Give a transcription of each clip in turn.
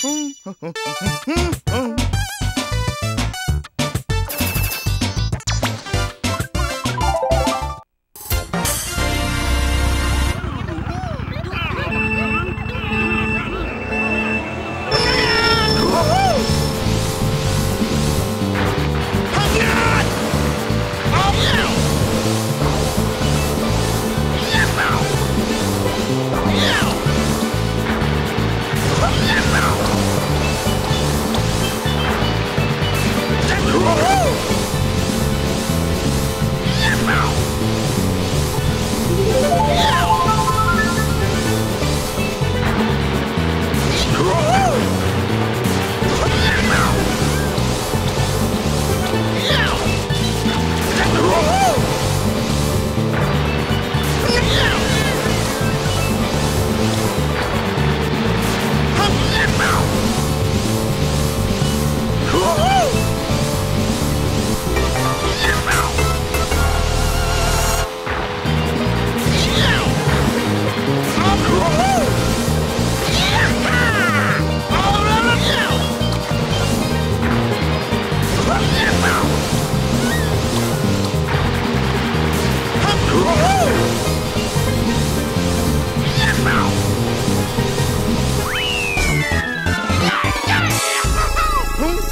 Hmm.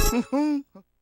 Mm-hmm.